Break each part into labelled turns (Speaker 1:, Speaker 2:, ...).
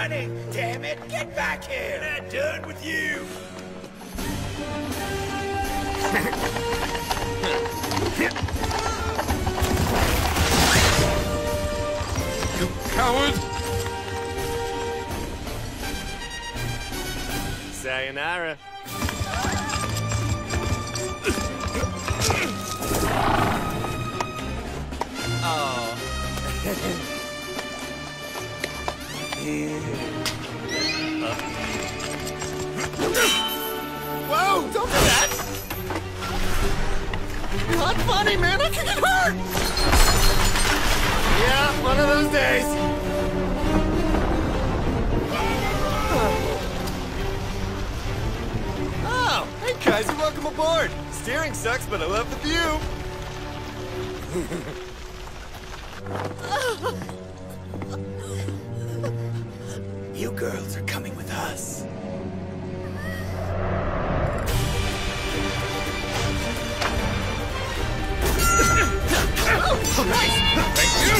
Speaker 1: Quit running! Damn it! Get back here! I'm not done with you!
Speaker 2: You coward!
Speaker 3: Sayonara. Oh. Whoa! Don't do that! Not funny, man! I can get hurt! Yeah, one of those days. Oh, hey Kaiser, welcome aboard. Steering sucks, but I love the view.
Speaker 1: You girls are coming with us. Nice. Thank you.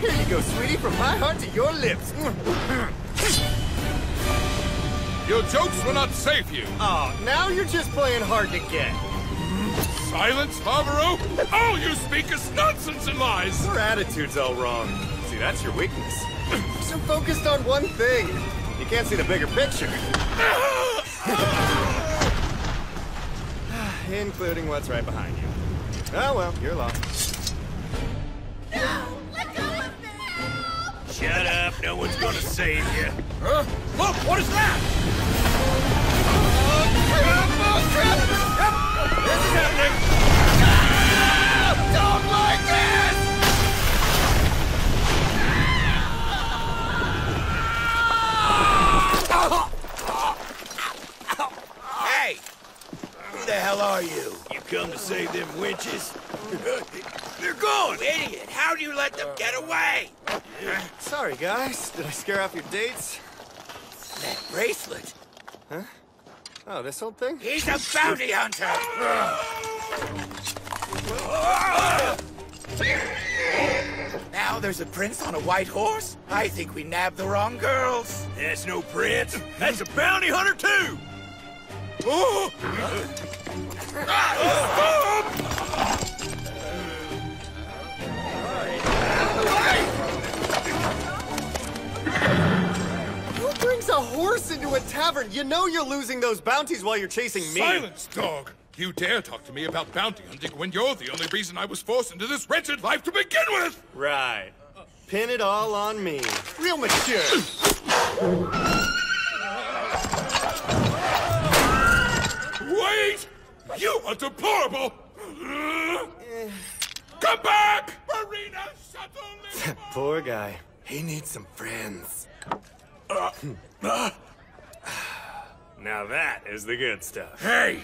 Speaker 3: Here you go, sweetie, from my heart to your lips.
Speaker 2: Your jokes will not save you!
Speaker 3: Oh, now you're just playing hard to get.
Speaker 2: Silence, Favaro! All you speak is nonsense and lies!
Speaker 3: Your attitude's all wrong. See, that's your weakness. so focused on one thing. You can't see the bigger picture. Including what's right behind you. Oh well, you're lost. No! Let go of me! No!
Speaker 1: Shut up, no one's gonna save you.
Speaker 2: Huh? Look, what is that?
Speaker 3: This is happening!
Speaker 1: Don't
Speaker 3: Sorry, guys. Did I scare off your dates?
Speaker 1: That bracelet.
Speaker 3: Oh, this old thing?
Speaker 1: He's a bounty hunter! Now there's a prince on a white horse? I think we nabbed the wrong girls. That's no prince. That's a bounty hunter, too!
Speaker 3: a horse into a tavern? You know you're losing those bounties while you're chasing me.
Speaker 2: Silence, dog! You dare talk to me about bounty hunting when you're the only reason I was forced into this wretched life to begin with!
Speaker 3: Right. Pin it all on me. Real mature.
Speaker 2: Wait! You are deplorable! Come back! Marina Shuttle!
Speaker 3: Poor guy. He needs some friends. Uh, Now that is the good stuff.
Speaker 2: Hey!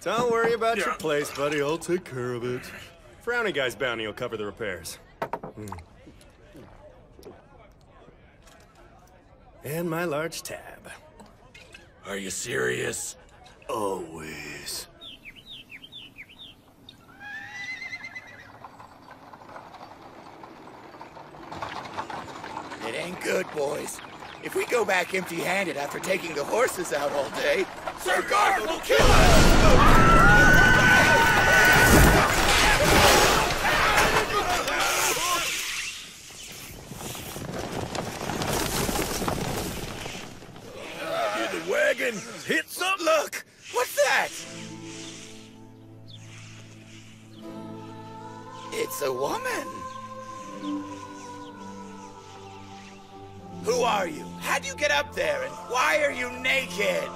Speaker 3: Don't worry about your place, buddy. I'll take care of it. Frowny Guy's bounty will cover the repairs. Hmm. And my large tab.
Speaker 1: Are you serious?
Speaker 3: Always.
Speaker 1: It ain't good, boys. If we go back empty-handed after taking the horses out all day, Sir Garth will kill us! Get up there? And why are you naked?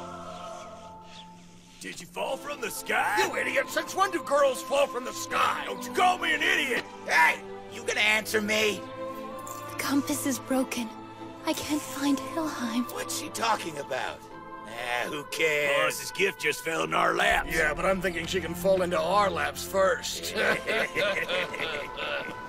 Speaker 4: Did you fall from the sky?
Speaker 1: You idiot! Since when do girls fall from the sky?
Speaker 4: Don't you call me an idiot!
Speaker 1: Hey! You gonna answer me?
Speaker 5: The compass is broken. I can't find Helheim.
Speaker 1: What's she talking about? Ah, who
Speaker 4: Boss,
Speaker 1: cares?
Speaker 4: this gift just fell in our laps.
Speaker 6: Yeah, but I'm thinking she can fall into our laps first.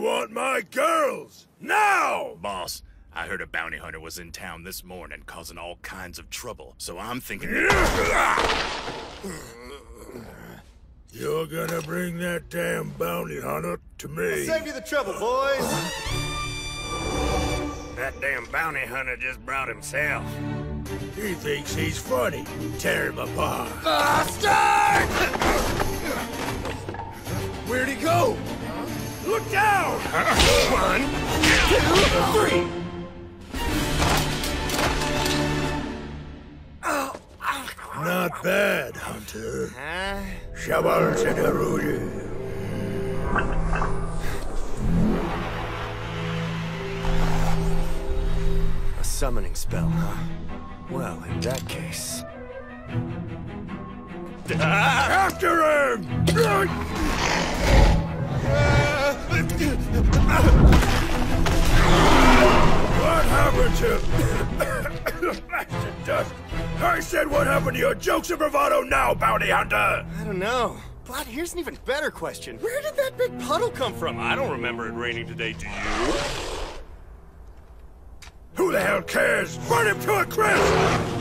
Speaker 4: want my girls! Now!
Speaker 7: Boss, I heard a bounty hunter was in town this morning causing all kinds of trouble, so I'm thinking.
Speaker 4: You're gonna bring that damn bounty hunter to me.
Speaker 3: Save you the trouble, boys.
Speaker 4: That damn bounty hunter just brought himself. He thinks he's funny. Tear him apart. Where'd he go? Look down! One, two, three. Not bad, Hunter.
Speaker 3: Huh?
Speaker 4: Shabal Sedarudi.
Speaker 3: A summoning spell, huh? Well, in that case.
Speaker 4: After him! What happened to... I said what happened to your jokes of bravado now, bounty hunter?
Speaker 3: I don't know. But here's an even better question. Where did that big puddle come from? I don't remember it raining today, do you?
Speaker 4: Who the hell cares? Burn him to a crisp!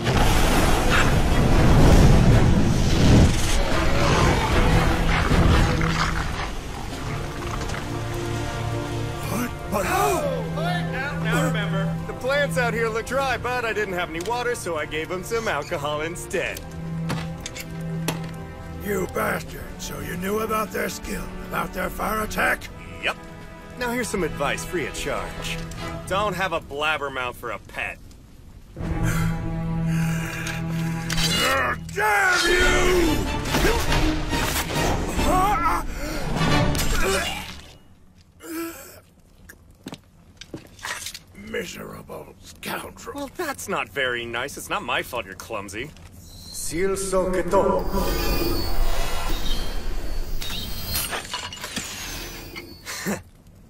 Speaker 3: Out here look dry, but I didn't have any water, so I gave them some alcohol instead.
Speaker 4: You bastard. So you knew about their skill, about their fire attack?
Speaker 3: Yep. Now here's some advice free of charge. Don't have a blabbermouth for a pet.
Speaker 4: Oh, damn you! Miserable scoundrel.
Speaker 3: Well, that's not very nice. It's not my fault you're clumsy.
Speaker 6: Sil Soketo.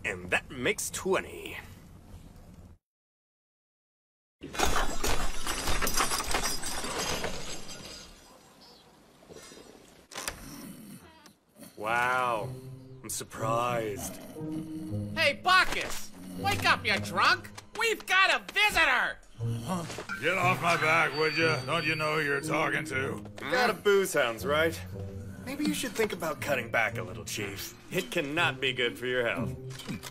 Speaker 3: And that makes 20. Wow. I'm surprised.
Speaker 8: Hey, Bacchus! Wake up, you drunk! We've got a visitor!
Speaker 2: Get off my back, would you? Don't you know who you're talking to?
Speaker 3: Got a booze hounds, right? Maybe you should think about cutting back a little, Chief. It cannot be good for your health.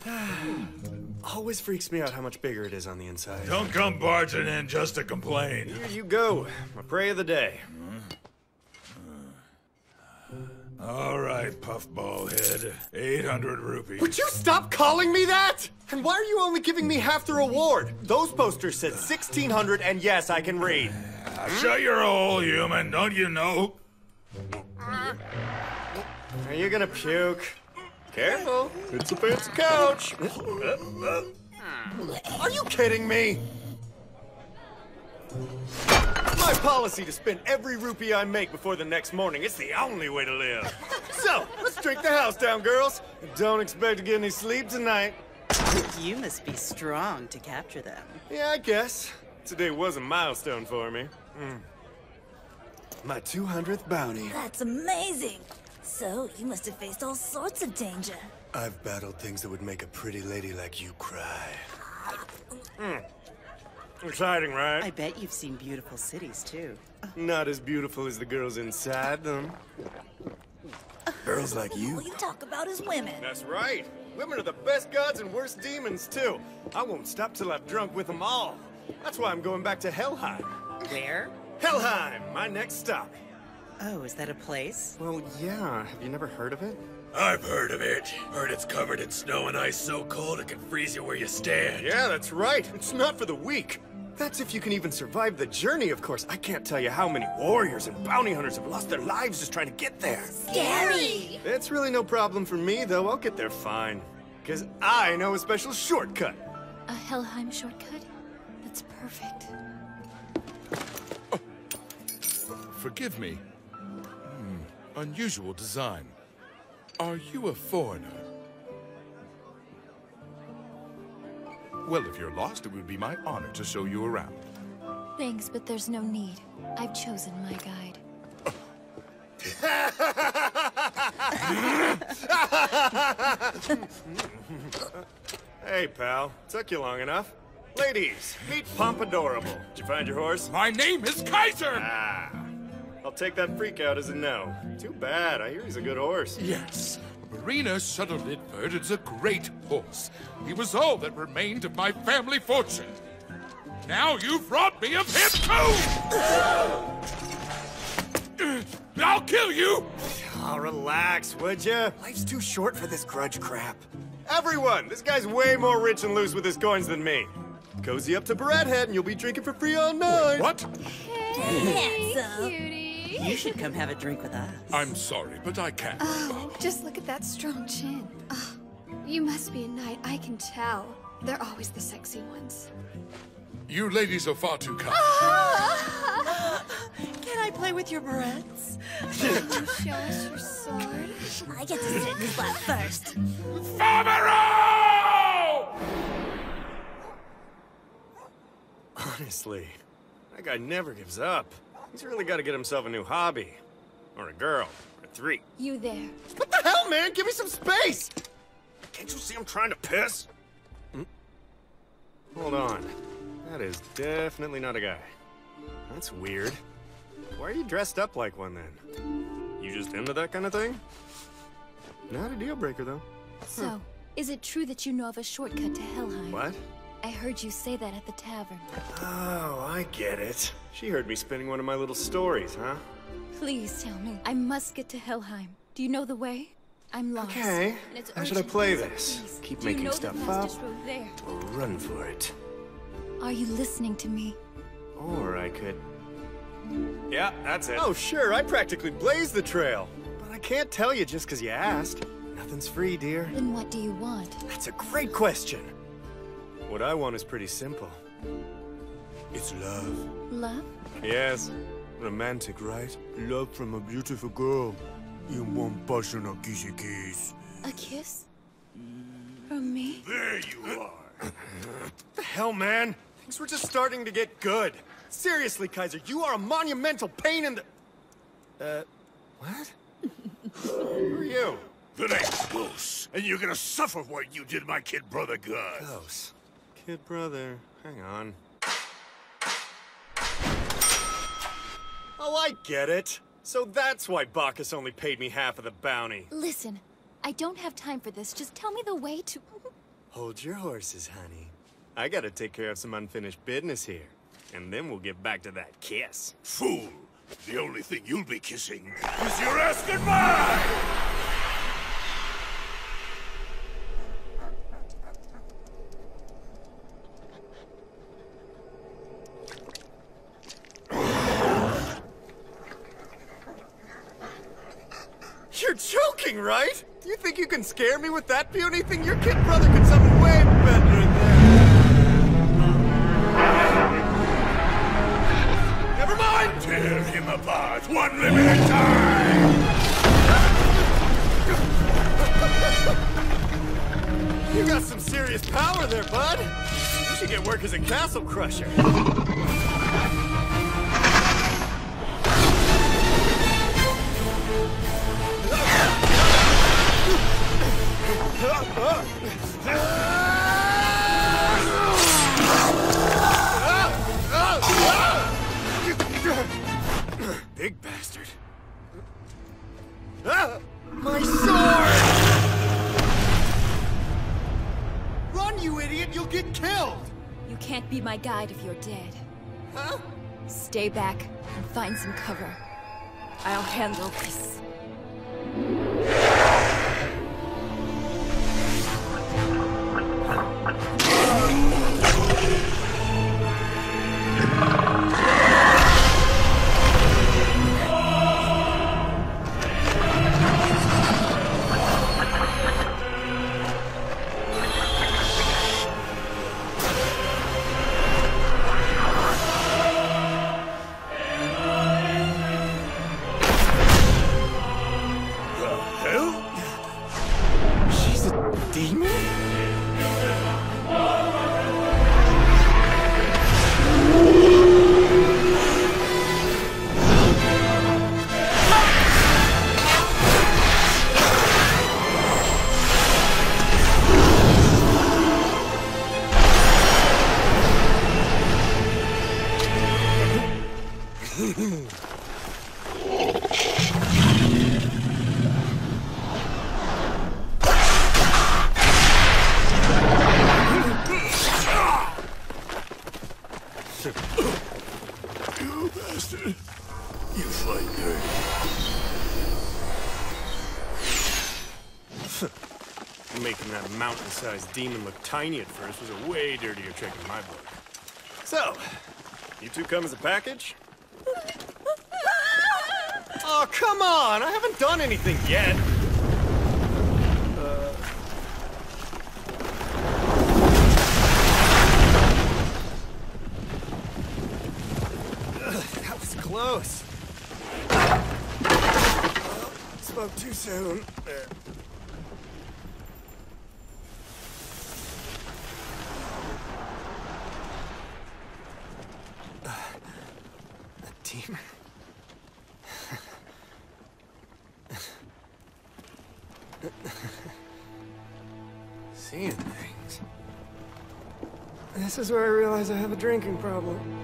Speaker 3: Always freaks me out how much bigger it is on the inside.
Speaker 2: Don't come barging in just to complain.
Speaker 3: Here you go. My prey of the day.
Speaker 2: All right, puffball head. 800 rupees.
Speaker 3: Would you stop calling me that? And why are you only giving me half the reward? Those posters said 1600 and yes, I can read.
Speaker 2: Ah, Shut your hole, human. Don't you know?
Speaker 3: Are you gonna puke? Careful. It's a fancy couch. Are you kidding me? My policy to spend every rupee I make before the next morning. It's the only way to live. So, let's drink the house down, girls. Don't expect to get any sleep tonight.
Speaker 9: You must be strong to capture them.
Speaker 3: Yeah, I guess. Today was a milestone for me. Mm. My 200th bounty.
Speaker 5: That's amazing.
Speaker 10: So, you must have faced all sorts of danger.
Speaker 6: I've battled things that would make a pretty lady like you cry.
Speaker 3: Hmm. Exciting, right?
Speaker 9: I bet you've seen beautiful cities, too.
Speaker 3: Not as beautiful as the girls inside them.
Speaker 6: Girls like you?
Speaker 10: All you talk about is women.
Speaker 3: That's right. Women are the best gods and worst demons, too. I won't stop till I've drunk with them all. That's why I'm going back to Helheim.
Speaker 9: Where?
Speaker 3: Helheim, my next stop.
Speaker 9: Oh, is that a place?
Speaker 3: Well, yeah. Have you never heard of it?
Speaker 4: I've heard of it. Heard it's covered in snow and ice so cold it can freeze you where you stand.
Speaker 3: Yeah, that's right. It's not for the weak. That's if you can even survive the journey, of course. I can't tell you how many warriors and bounty hunters have lost their lives just trying to get there.
Speaker 10: Scary!
Speaker 3: It's really no problem for me, though. I'll get there fine. Because I know a special shortcut.
Speaker 5: A Helheim shortcut? That's perfect.
Speaker 2: Forgive me. Hmm, unusual design. Are you a foreigner? Well, if you're lost, it would be my honor to show you around.
Speaker 5: Thanks, but there's no need. I've chosen my guide.
Speaker 3: hey, pal. Took you long enough. Ladies, meet Pompadorable. Did you find your horse?
Speaker 2: My name is Kaiser!
Speaker 3: Ah. I'll take that freak out as a no. Too bad. I hear he's a good horse.
Speaker 2: Yes. Marina Shuttle Lidfort is a great horse. He was all that remained of my family fortune. Now you've robbed me of him too! I'll kill you!
Speaker 3: Oh, relax, would ya? Life's too short for this grudge crap. Everyone, this guy's way more rich and loose with his coins than me. Cozy up to Breadhead and you'll be drinking for free all night.
Speaker 2: What?
Speaker 10: Hey, so.
Speaker 9: You should come have a drink with us.
Speaker 2: I'm sorry, but I can't.
Speaker 11: Oh, just look at that strong chin. Oh, you must be a knight, I can tell. They're always the sexy ones.
Speaker 2: You ladies are far too kind.
Speaker 9: Can I play with your barrettes?
Speaker 11: Show us your sword.
Speaker 10: I get to sit in his lap first.
Speaker 2: Favaro!
Speaker 3: Honestly, that guy never gives up. He's really got to get himself a new hobby. Or a girl. Or three.
Speaker 5: You there.
Speaker 3: What the hell, man? Give me some space! Can't you see I'm trying to piss? Hmm? Hold on. That is definitely not a guy. That's weird. Why are you dressed up like one, then? You just into that kind of thing? Not a deal breaker, though.
Speaker 5: So, is it true that you know of a shortcut to Helheim?
Speaker 3: What?
Speaker 5: I heard you say that at the tavern.
Speaker 3: Oh, I get it. She heard me spinning one of my little stories, huh?
Speaker 5: Please tell me. I must get to Helheim. Do you know the way? I'm lost.
Speaker 3: Okay.
Speaker 5: and it's
Speaker 3: How should I play this?
Speaker 5: please,
Speaker 3: Keep
Speaker 5: do you
Speaker 3: making
Speaker 5: know
Speaker 3: stuff
Speaker 5: the
Speaker 3: up?
Speaker 5: fastest road there?
Speaker 3: Or run for it?
Speaker 5: Are you listening to me?
Speaker 3: Or I could... Yeah, that's it. Oh, sure, I practically blazed the trail. But I can't tell you just because you asked. Nothing's free, dear.
Speaker 5: Then what do you want?
Speaker 3: That's a great question. What I want is pretty simple. It's love.
Speaker 5: Love?
Speaker 3: Yes.
Speaker 6: Romantic, right? Love from a beautiful girl. In one passionate kissy kiss.
Speaker 5: A kiss? From me?
Speaker 4: There you are.
Speaker 3: the hell, man? Things were just starting to get good. Seriously, Kaiser, you are a monumental pain in the... Uh, what? Who are you?
Speaker 4: The name's Goose, and you're gonna suffer what you did my kid brother Gus.
Speaker 3: Ghost. Kid brother. Hang on. Oh, I get it. So that's why Bacchus only paid me half of the bounty.
Speaker 5: Listen, I don't have time for this. Just tell me the way to...
Speaker 3: Hold your horses, honey. I gotta take care of some unfinished business here. And then we'll get back to that kiss.
Speaker 4: Fool! The only thing you'll be kissing is your ass goodbye!
Speaker 3: You're joking, right? You think you can scare me with that puny thing? Your kid brother could summon way better than that.
Speaker 4: Never mind! Tear him apart one limited time!
Speaker 3: You got some serious power there, bud. You should get work as a castle crusher. Big bastard. My sword!
Speaker 12: Run, you idiot! You'll get killed!
Speaker 5: You can't be my guide if you're dead.
Speaker 12: Huh?
Speaker 5: Stay back and find some cover. I'll handle this.
Speaker 3: Demon looked tiny at first was a way dirtier trick in my book. So, you two come as a package? Oh, come on! I haven't done anything yet! Uh... That was close. Spoke too soon. This is where I realize I have a drinking problem.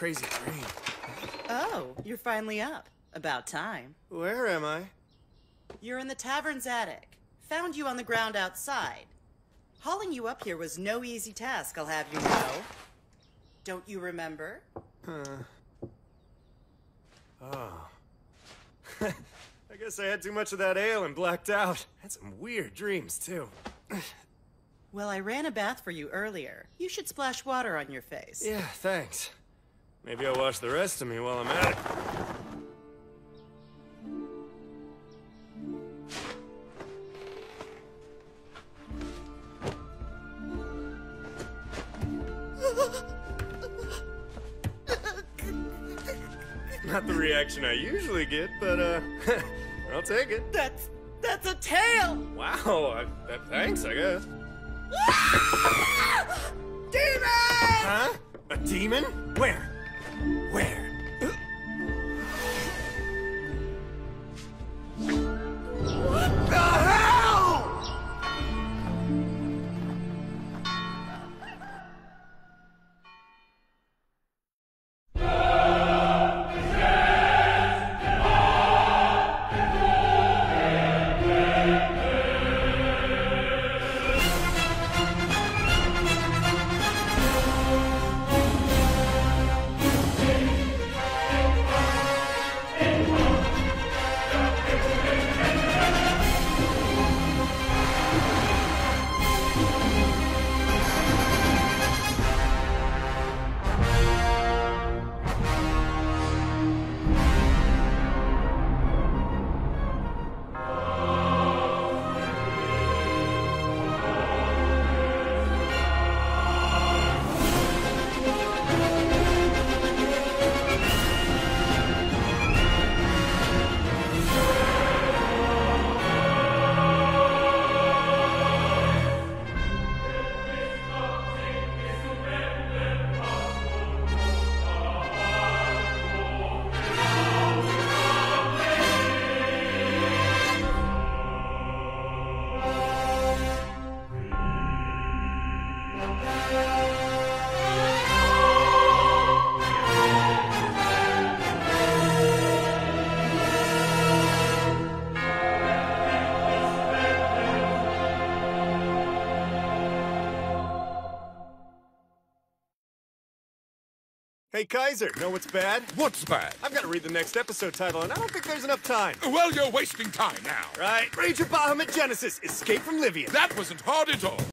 Speaker 3: Crazy dream.
Speaker 9: Oh, you're finally up. About time.
Speaker 3: Where am I?
Speaker 9: You're in the tavern's attic. Found you on the ground outside. Hauling you up here was no easy task, I'll have you know. Don't you remember?
Speaker 3: Huh. Oh. I guess I had too much of that ale and blacked out. Had some weird dreams, too.
Speaker 9: Well, I ran a bath for you earlier. You should splash water on your face.
Speaker 3: Yeah, thanks. Maybe I'll wash the rest of me while I'm at it. Not the reaction I usually get, but uh, I'll take it.
Speaker 9: That's that's a tail.
Speaker 3: Wow, I, that, thanks, I guess.
Speaker 9: Demon!
Speaker 3: Huh? A demon? Where? Where? Hey, Kaiser, know what's bad?
Speaker 2: What's bad?
Speaker 3: I've got to read the next episode title, and I don't think there's enough time.
Speaker 2: Well, you're wasting time now.
Speaker 3: Right? Rage of Bahamut Genesis, Escape from Livia.
Speaker 2: That wasn't hard at all.